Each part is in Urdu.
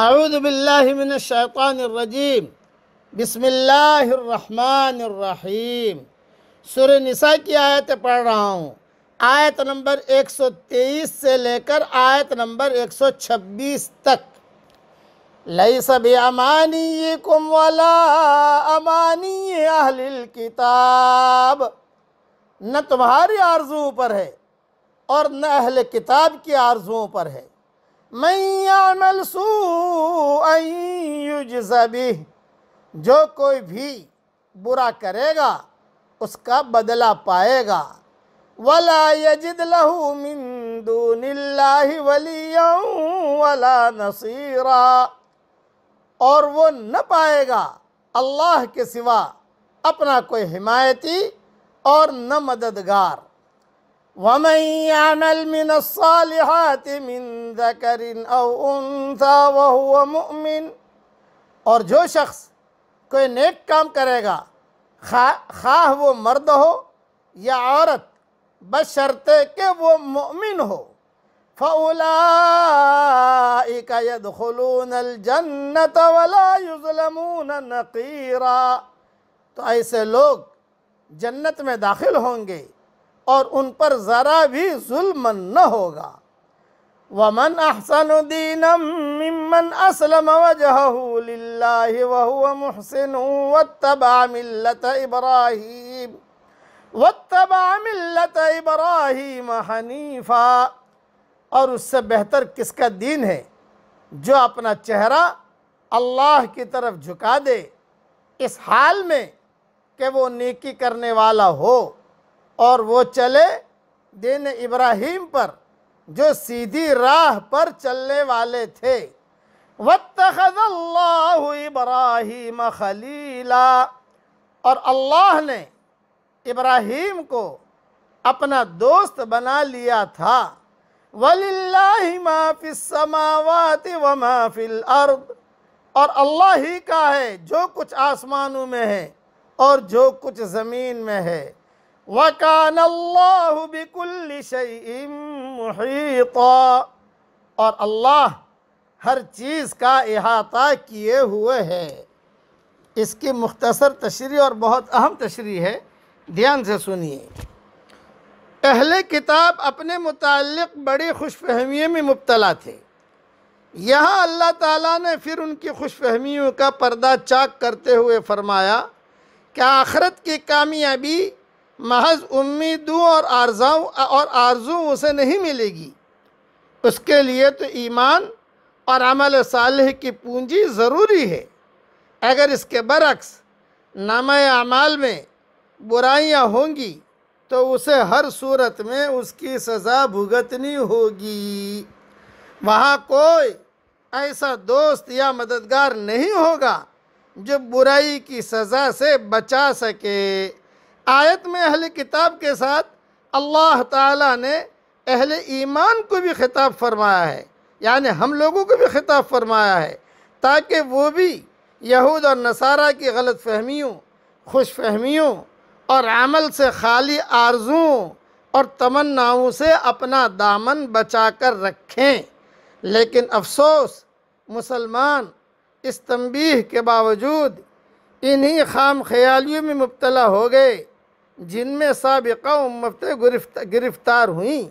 اعوذ باللہ من الشیطان الرجیم۔ بسم اللہ الرحمن الرحیم۔ سورہ نساء کی آیت پڑھ رہا ہوں۔ آیت نمبر ایک سو تیئیس سے لے کر آیت نمبر ایک سو چھبیس تک۔ لیس بیامانیکم ولا امانی اہل الکتاب نہ تمہاری آرزو پر ہے اور نہ اہل کتاب کی آرزوؤں پر ہے۔ من یعمل سوءا یجز بہ جو کوئی بھی برا کرے گا، اس کا بدلہ پائے گا۔ ولا یجد له من دون اللہ ولیا ولا نصیرا اور وہ نہ پائے گا اللہ کے سوا اپنا کوئی حمایتی اور نہ مددگار۔ ومن يعمل من الصالحات من ذكر او انثى وهو مؤمن اور جو شخص کوئی نیک کام کرے گا خواہ وہ مرد ہو یا عورت، بشرطے کہ وہ مؤمن ہو، فَأُولَئِكَ يَدْخُلُونَ الْجَنَّةَ وَلَا يُظْلَمُونَ نَقِيرًا تو ایسے لوگ جنت میں داخل ہوں گے۔ اور ان پر ذرا بھی ظلم نہ ہوگا۔ وَمَنْ أَحْسَنُ دِينًا مِّمَّنْ أَسْلَمَ وَجْهَهُ لِلَّهِ وَهُوَ مُحْسِنٌ وَاتَّبَعَ مِلَّةَ إِبْرَاهِيمَ وَاتَّبَعَ مِلَّةَ إِبْرَاهِيمَ حَنِيفًا۔ اور اس سے بہتر کس کا دین ہے؟ جو اپنا چہرہ اللہ کی طرف جھکا دے۔ اس حال میں کہ وہ نیکی کرنے والا ہو۔ اور وہ چلے دین ابراہیم پر، جو سیدھی راہ پر چلنے والے تھے۔ وَاتَّخَذَ اللَّهُ إِبْرَاهِيمَ خَلِيلًا۔ اور اللہ نے ابراہیم کو اپنا دوست بنا لیا تھا۔ وَلِلَّهِ مَا فِي السَّمَاوَاتِ وَمَا فِي الْأَرْضِ۔ اور اللہ ہی کا ہے جو کچھ آسمانوں میں ہے اور جو کچھ زمین میں ہے۔ وَكَانَ اللَّهُ بِكُلِّ شَيْءٍ مُحِيطًا۔ اور اللہ ہر چیز کا احاطہ کیے ہوئے ہے۔ اس کی مختصر تشریح اور بہت اہم تشریح ہے۔ دھیان سے سنیے۔ اہل کتاب اپنے متعلق بڑی خوش فہمیوں میں مبتلا تھے۔ یہاں اللہ تعالیٰ نے پھر ان کی خوش فہمیوں کا پردہ چاک کرتے ہوئے فرمایا کہ آخرت کی کامیابی محض امیدوں اور آرزاؤں اور آرزوں اسے نہیں ملے گی۔ اس کے لیے تو ایمان اور عمل صالح کی پونجی ضروری ہے۔ اگر اس کے برعکس نامہ اعمال میں برائیاں ہوں گی، تو اسے ہر صورت میں اس کی سزا بھگتنی ہوگی۔ وہاں کوئی ایسا دوست یا مددگار نہیں ہوگا جو برائی کی سزا سے بچا سکے۔ آیت میں اہل کتاب کے ساتھ اللہ تعالیٰ نے اہل ایمان کو بھی خطاب فرمایا ہے یعنی ہم لوگوں کو بھی خطاب فرمایا ہے تاکہ وہ بھی یہود اور نصارہ کی غلط فہمیوں، خوش فہمیوں اور عمل سے خالی آرزوں اور تمناؤں سے اپنا دامن بچا کر رکھیں۔ لیکن افسوس، مسلمان اس تنبیہ کے باوجود انہی خام خیالیوں میں مبتلا ہو گئے۔ جن میں سابقہ امتیں گرفتار ہوئیں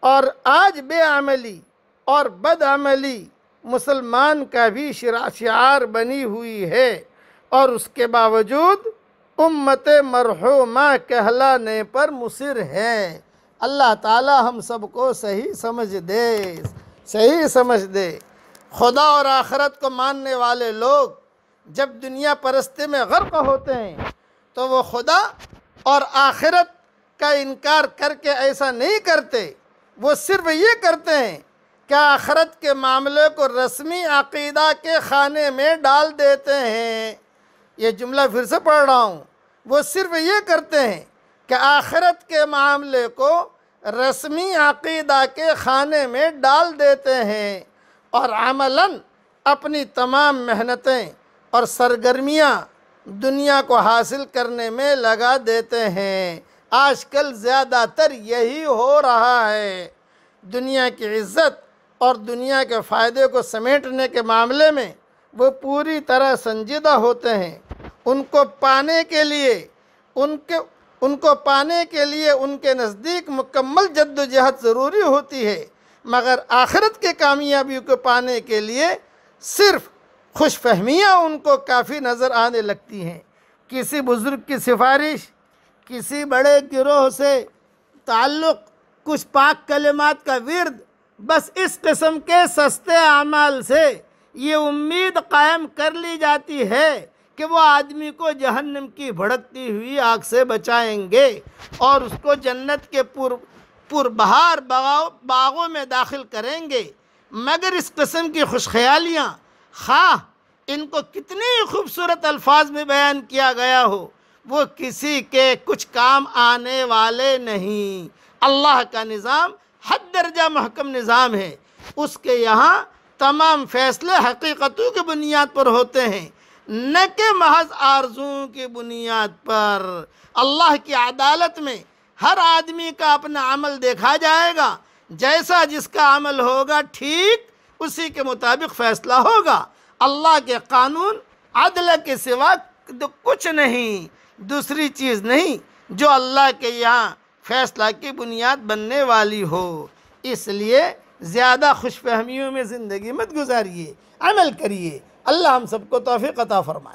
اور آج بے عملی اور بد عملی مسلمان کا بھی شعار بنی ہوئی ہے اور اس کے باوجود امت مرحومہ کہلانے پر مصر ہے اللہ تعالی ہم سب کو صحیح سمجھ دے، صحیح سمجھ دے۔ خدا اور آخرت کو ماننے والے لوگ جب دنیا پرستی میں غرق ہوتے ہیں تو وہ خدا اور آخرت کا انکار کر کے ایسا نہیں کرتے، وہ صرف یہ کرتے ہیں کہ آخرت کے معاملے کو رسمی عقیدہ کے خانے میں ڈال دیتے ہیں۔ یہ جملہ پھر سے پڑھ رہا ہوں۔ وہ صرف یہ کرتے ہیں کہ آخرت کے معاملے کو رسمی عقیدہ کے خانے میں ڈال دیتے ہیں اور عملاً اپنی تمام محنتیں اور سرگرمیاں دنیا کو حاصل کرنے میں لگا دیتے ہیں۔ آج کل زیادہ تر یہی ہو رہا ہے۔ دنیا کی عزت اور دنیا کے فائدے کو سمیٹنے کے معاملے میں وہ پوری طرح سنجیدہ ہوتے ہیں۔ ان کو پانے کے لیے، ان کے، ان کو پانے کے لیے ان کے نزدیک مکمل جد و جہد ضروری ہوتی ہے۔ مگر آخرت کے کامیابی کو پانے کے لیے صرف خوش فہمیاں ان کو کافی نظر آنے لگتی ہیں۔ کسی بزرگ کی سفارش، کسی بڑے گروہ سے تعلق، کچھ پاک کلمات کا ورد، بس اس قسم کے سستے اعمال سے یہ امید قائم کر لی جاتی ہے کہ وہ آدمی کو جہنم کی بھڑکتی ہوئی آگ سے بچائیں گے اور اس کو جنت کے پر پر بہار باغوں میں داخل کریں گے۔ مگر اس قسم کی خوش خیالیاں خواہ ان کو کتنی خوبصورت الفاظ میں بیان کیا گیا ہو۔ وہ کسی کے کچھ کام آنے والے نہیں۔ اللہ کا نظام حد درجہ محکم نظام ہے۔ اس کے یہاں تمام فیصلے حقیقتوں کی بنیاد پر ہوتے ہیں۔ نہ کہ محض آرزوں کی بنیاد پر۔ اللہ کی عدالت میں ہر آدمی کا اپنا عمل دیکھا جائے گا۔ جیسا جس کا عمل ہوگا ٹھیک اسی کے مطابق فیصلہ ہوگا۔ اللہ کے قانون عدل کے سوا کچھ نہیں۔ دوسری چیز نہیں، جو اللہ کے یہاں فیصلہ کی بنیاد بننے والی ہو۔ اس لیے زیادہ خوش فہمیوں میں زندگی مت گزاریے، عمل کریے۔ اللہ ہم سب کو توفیق عطا فرمائے۔